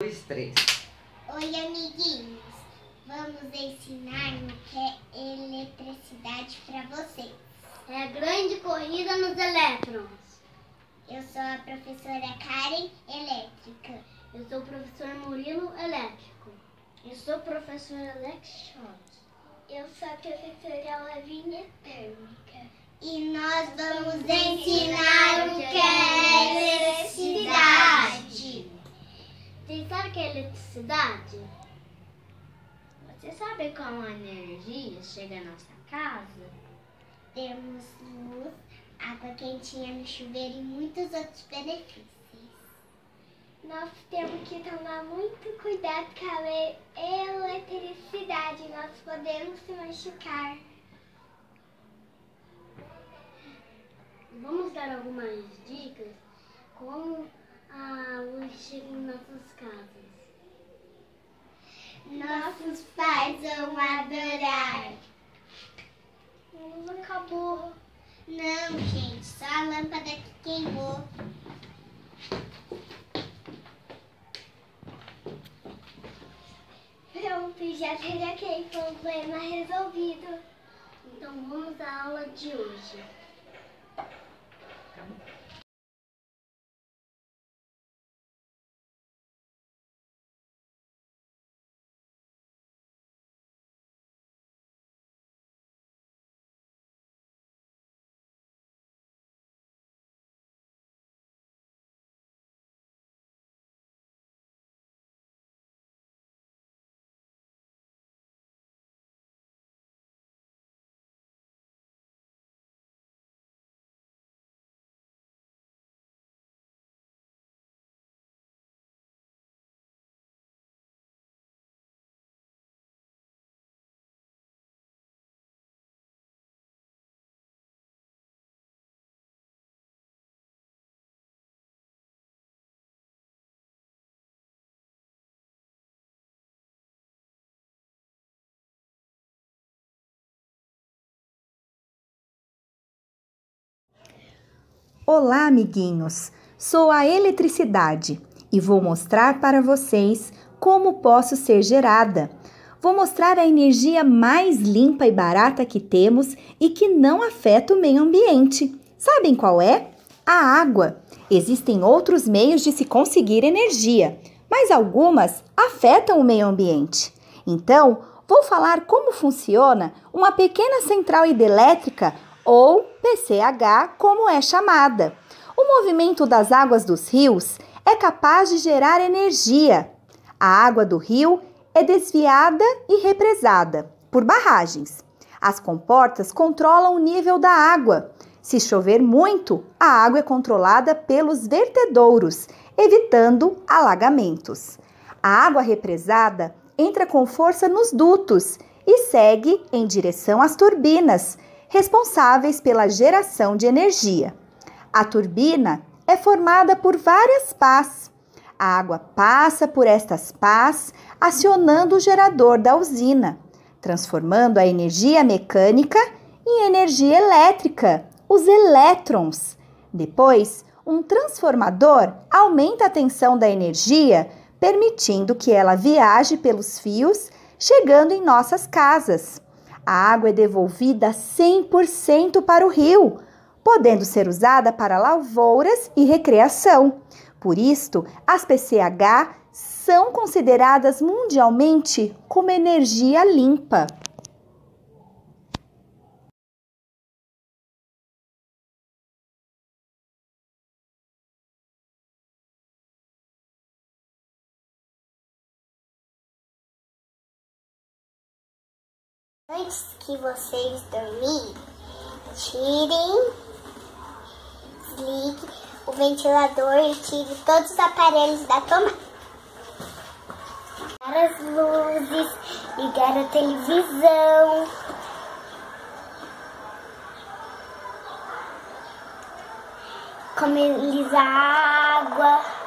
dois, três. Oi, amiguinhos. Vamos ensinar o que é eletricidade para vocês. É a grande corrida nos elétrons. Eu sou a professora Karen Elétrica. Eu sou o professor Murilo Elétrico. Eu sou o professor Alex Schott. Eu sou a professora Lavínia Térmica. E nós vamos ensinar o que é eletricidade. O que é eletricidade? Você sabe como a energia chega à nossa casa? Temos luz, água quentinha no chuveiro e muitos outros benefícios. Nós temos que tomar muito cuidado com a eletricidade. Nós podemos se machucar. Vamos dar algumas dicas como a luz chega em nossas casas. Nossos pais vão adorar. A luz acabou. Não, gente, só a lâmpada que queimou. Pronto, já teria aquele problema resolvido. Então vamos à aula de hoje. Olá, amiguinhos! Sou a eletricidade e vou mostrar para vocês como posso ser gerada. Vou mostrar a energia mais limpa e barata que temos e que não afeta o meio ambiente. Sabem qual é? A água. Existem outros meios de se conseguir energia, mas algumas afetam o meio ambiente. Então, vou falar como funciona uma pequena central hidrelétrica ou PCH, como é chamada. O movimento das águas dos rios é capaz de gerar energia. A água do rio é desviada e represada por barragens. As comportas controlam o nível da água. Se chover muito, a água é controlada pelos vertedouros, evitando alagamentos. A água represada entra com força nos dutos e segue em direção às turbinas, responsáveis pela geração de energia. A turbina é formada por várias pás. A água passa por estas pás, acionando o gerador da usina, transformando a energia mecânica em energia elétrica, os elétrons. Depois, um transformador aumenta a tensão da energia, permitindo que ela viaje pelos fios, chegando em nossas casas a água é devolvida 100% para o rio, podendo ser usada para lavouras e recreação. Por isto, as PCH são consideradas mundialmente como energia limpa. Antes que vocês dormirem, tirem, desligue o ventilador e tire todos os aparelhos da tomada. Ligar as luzes, ligar a televisão. Começar a água.